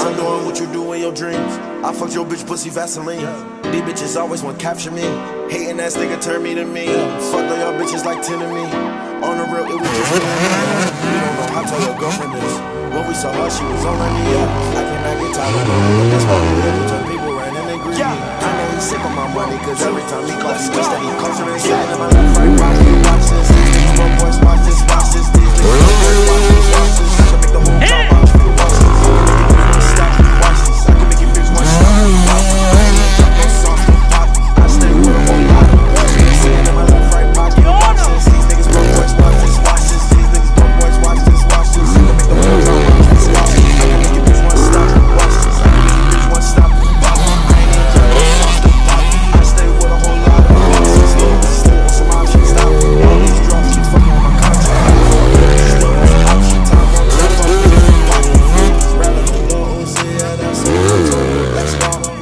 I'm doing what you do in your dreams. I fucked your bitch pussy Vaseline. These bitches always want to capture me. Hating ass nigga turn me to me. Fuck all y'all bitches like 10 of me. On the real, it was just me. You don't know how tall your girlfriend is. When we saw her, she was on her knee. I cannot get tired of her. That's why we live people right and they greedy. I know he's sick of my money, cause every time he calls, he Let's.